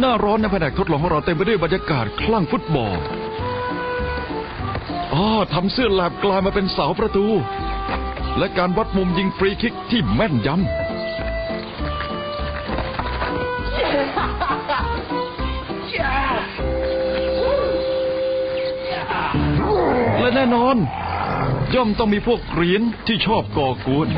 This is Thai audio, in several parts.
หน้าร้อนในแผนกทดลองของเราเต็มไปด้วยบรรยากาศคลั่งฟุตบอลอ๋อทำเสื้อแลบกลายมาเป็นเสาประตู และการวัดมุมยิงฟรีคิกที่แม่นยำ และแน่นอน ย่อมต้องมีพวกเรียญที่ชอบก่อกวน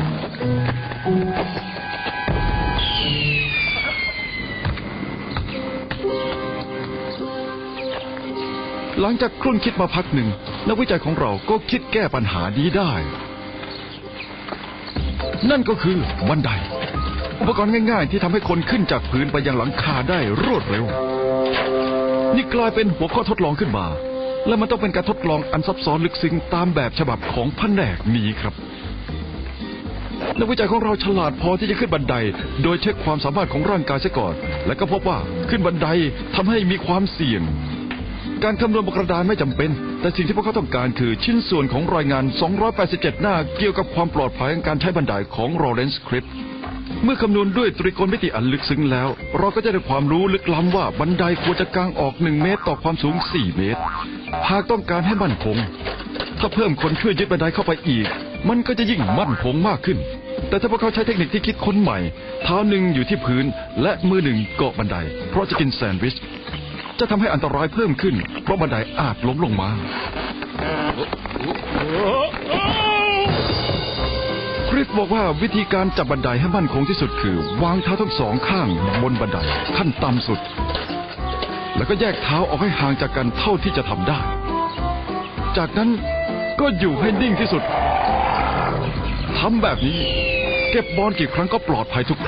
หลังจากครุ่นคิดมาพักหนึ่งนักวิจัยของเราก็คิดแก้ปัญหานี้ได้ นั่นก็คือบันได อุปกรณ์ง่ายๆ ที่ทำให้คนขึ้นจากพื้นไปยังหลังคาได้รวดเร็ว นี่กลายเป็นหัวข้อทดลองขึ้นมา และมันต้องเป็นการทดลองอันซับซ้อนลึกซึ้งตามแบบฉบับของแผนกนี้ครับนักวิจัยของเราฉลาดพอที่จะขึ้นบันได โดยเช็คความสามารถของร่างกายซะก่อน และก็พบว่าขึ้นบันไดทำให้มีความเสี่ยง การคำนวณบนกระดานไม่จำเป็น แต่สิ่งที่พวกเขาต้องการคือชิ้นส่วนของรายงาน 287 หน้าเกี่ยวกับความปลอดภัยของการใช้บันไดของโรเลนส์คริปเมื่อคำนวณด้วยตรีโกณมิติอันลึกซึ้งแล้ว เราก็จะได้ความรู้ลึกล้ำว่าบันไดควรจะกางออก 1 เมตรต่อความสูง 4 เมตร หากต้องการให้มั่นคง ถ้าเพิ่มคนช่วยยึดบันไดเข้าไปอีก มันก็จะยิ่งมั่นคงมากขึ้น แต่ถ้าพวกเขาใช้เทคนิคที่คิดค้นใหม่ เท้าหนึ่งอยู่ที่พื้นและมือหนึ่งเกาะบันได เพราะจะกินแซนด์วิช จะทำให้อันตรายเพิ่มขึ้น เพราะบันไดอาจล้มลงมา คริสบอกว่าวิธีการจับบันไดให้มั่นคงที่สุดคือ วางเท้าทั้งสองข้างบนบันไดขั้นต่ำสุด แล้วก็แยกเท้าออกให้ห่างจากกันเท่าที่จะทำได้ จากนั้นก็อยู่ให้นิ่งที่สุดทำแบบนี้ เก็บบอลกี่ครั้งก็ปลอดภัยทุกครั้ง